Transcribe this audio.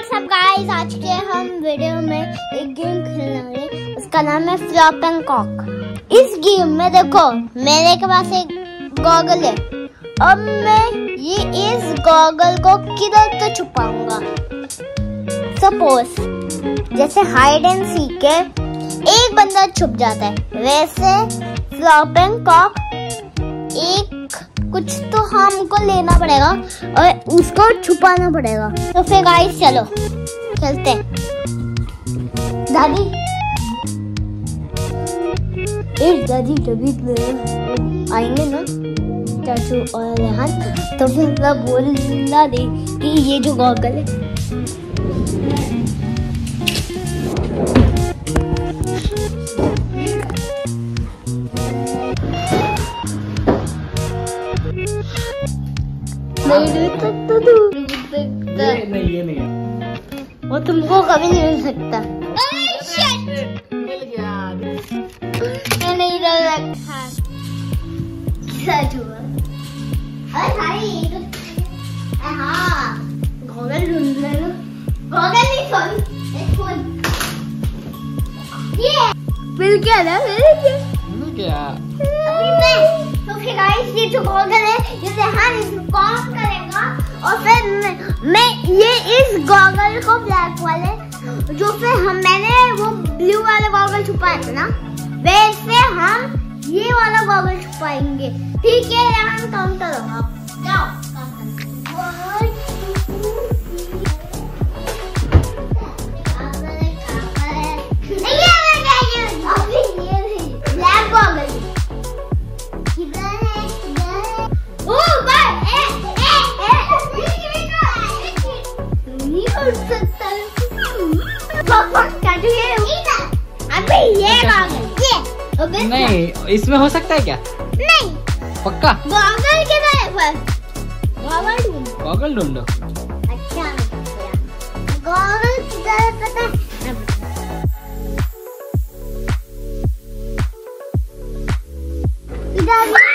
WhatsApp guys आज के हम वीडियो में एक गेम खेलेंगे। उसका नाम है फ्लॉप एंड कॉक इस गेम में देखो, मेरे के पास एक गॉगल है। अब मैं ये इस गॉगल को किधर तो छुपाऊँगा? सपोज़ जैसे हाइड एंड सीक है, एक बंदा छुप जाता है। वैसे फ्लॉप एंड कॉक कुछ तो हमको लेना पड़ेगा और उसको छुपाना पड़ेगा। तो फिर गाइस चलो, चलते हैं। दादी? ए दादी तभी आएँगे ना, चाचू और रेहान तो फिर मैं बोलना दे कि ये जो गॉगल है। नहीं सकता तू नहीं ये नहीं वो तुमको कभी नहीं मिल सकता। मिल गया मैं नहीं डर रखा सच हुआ? अरे भाई तो हाँ गॉगल ढूंढ ले गॉगल नहीं सॉरी एक ये। मिल गया ना मिल गया। मिल गया। अभी मैं तो फिर गाइस ये जो गॉगल और फिर मैं, मैं ये इस गॉगल को ब्लैक वाले जो फिर हम मैंने वो ब्लू वाला गॉगल छुपाए थे ना वैसे हम ये वाला गॉगल छुपाएँगे। ठीक है हम काउंटर जाओ नहीं इसमें हो सकता है क्या? नहीं। पक्का? गॉगल के है गॉगल ढूंढ। गॉगल ढूंढो अच्छा गॉगल किधर पता? है इधर।